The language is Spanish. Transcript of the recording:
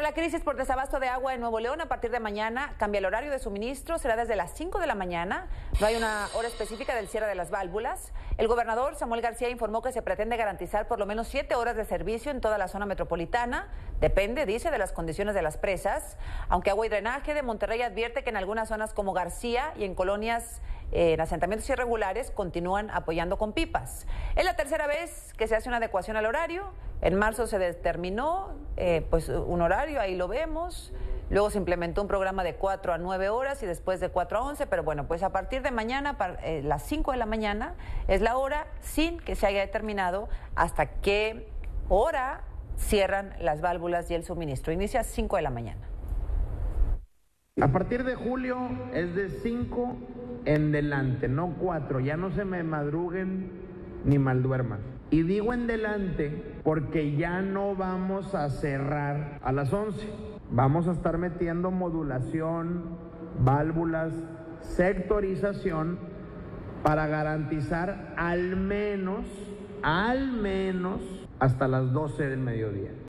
La crisis por desabasto de agua en Nuevo León, a partir de mañana cambia el horario de suministro, será desde las 5 de la mañana. No hay una hora específica del cierre de las válvulas. El gobernador Samuel García informó que se pretende garantizar por lo menos 7 horas de servicio en toda la zona metropolitana. Depende, dice, de las condiciones de las presas. Aunque Agua y Drenaje de Monterrey advierte que en algunas zonas como García y en colonias en asentamientos irregulares continúan apoyando con pipas. Es la tercera vez que se hace una adecuación al horario. En marzo se determinó eh, pues un horario, ahí lo vemos. Luego se implementó un programa de 4 a 9 horas y después de 4 a 11, pero bueno, pues a partir de mañana, eh, las 5 de la mañana, es la hora sin que se haya determinado hasta qué hora cierran las válvulas y el suministro. Inicia a 5 de la mañana. A partir de julio es de 5 en delante, no 4. Ya no se me madruguen ni malduerman. Y digo en delante porque ya no vamos a cerrar a las 11. Vamos a estar metiendo modulación, válvulas, sectorización para garantizar al menos, al menos hasta las 12 del mediodía.